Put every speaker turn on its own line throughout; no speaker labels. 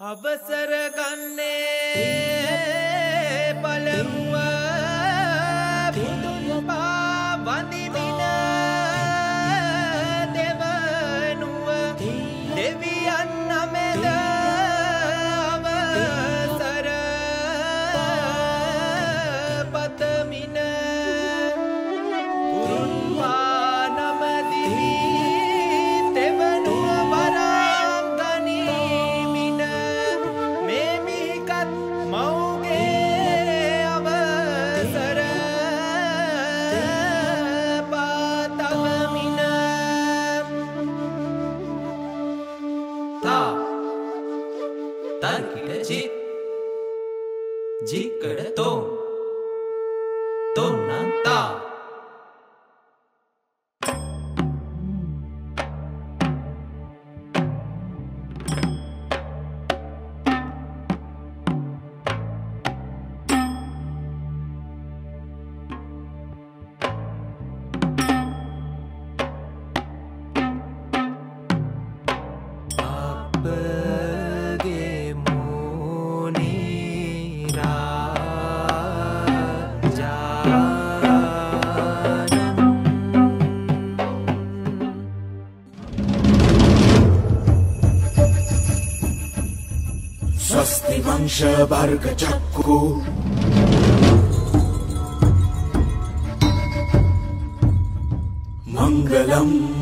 අවසර ගන්නේ පළමුුව
जी। जी करतो चक्कु मङ्गलम्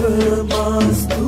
kalmazdı